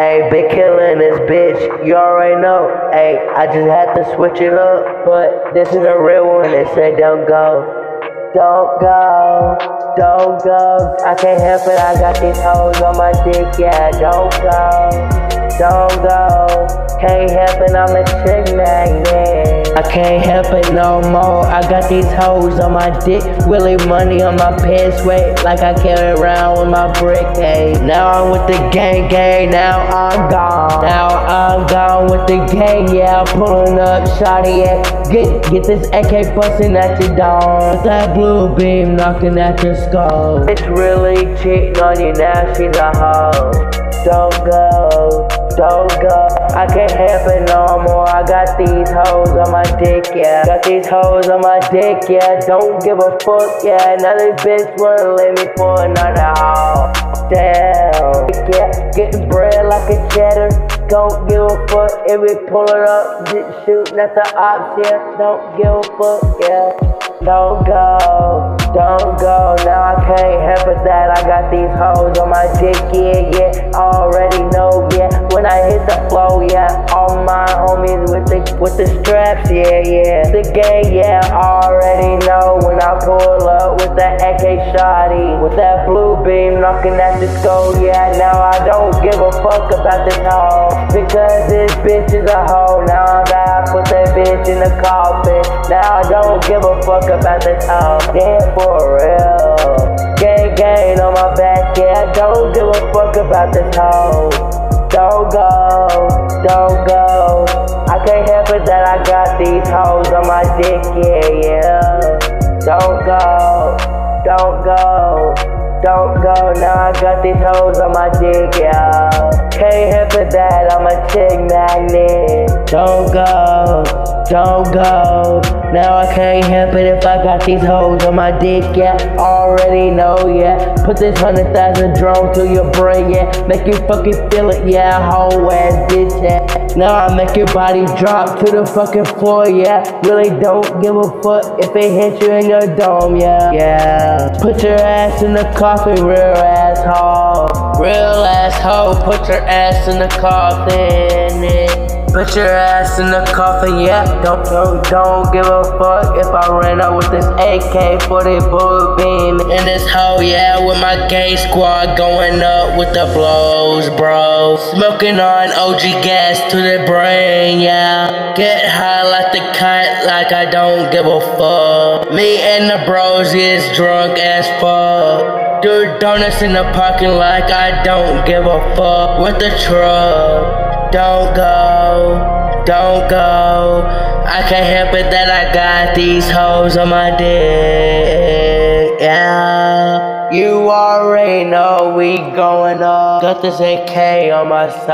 Hey, killer in this bitch. You already know. Hey, I just had to switch it up, but this is a real one. They said don't go. Don't go, don't go. I can't help it, I got these hoes on my dick, yeah. Don't go, don't go. Can't help it, I'm a chick magnet. I can't help it no more. I got these hoes on my dick, Willie money on my pants, weight like I carry around with my brick. Hey, now I'm with the gang, gang. Now I'm gone. Now I'm gone with the gang, yeah. I'm pulling up, shotty, yeah. Get get this AK busting at your dome. That blue beam knocking at your skull. It's really cheating on you now. She's a hoe. Don't go, don't go. I can't help it no more. I got these hoes on my dick, yeah. Got these hoes on my dick, yeah. Don't give a fuck, yeah. Another bitch wanna let me for another hoe. Damn, yeah. Getting bread like a cheddar. Don't give a fuck if we pull it up. Just shooting at the ops, yeah. Don't give a fuck, yeah. Don't go, don't go. Now I can't help it that I got these hoes on my dick, yeah, yeah. Already. Hit the flow, yeah. All my homies with the with the straps, yeah, yeah. The gang, yeah. Already know when I pull up with that AK shotty, with that blue beam knocking at the skull, yeah. Now I don't give a fuck about this hoe because this bitch is a hoe. Now I'm back, put that bitch in the coffin. Now I don't give a fuck about this hoe. Damn, for real. Gang, gang on my back, yeah. I don't give a fuck about this hoe. Don't go, don't go. I can't help it that I got these hoes on my dick, yeah, yeah. Don't go, don't go, don't go. Now I got these hoes on my dick, yeah. Can't help it that I'm a chick magnet. Don't go, don't go. Now I can't help it if I got these hoes on my dick, yeah. Already know, yeah. Put this hundred thousand drone to your brain, yeah. Make you fucking feel it, yeah. Whole ass bitch, yeah. Now I make your body drop to the fucking floor, yeah. Really don't give a fuck if it hit you in your dome, yeah. Yeah. Put your ass in the coffin, real asshole. Real asshole, put your ass in the coffin. Yeah. Put your ass in the coffin, yeah. Don't, don't, don't give a fuck if I ran up with this AK 40 bullet beam. In this hole, yeah, with my gay squad going up with the blows, bro. Smoking on OG gas to the brain, yeah. Get high like the kite, like I don't give a fuck. Me and the bros is drunk as fuck. Do donuts in the parking like I don't give a fuck with the truck. Don't go, don't go. I can't help it that I got these hoes on my dick. Yeah, you already know we going up. Got this AK on my side.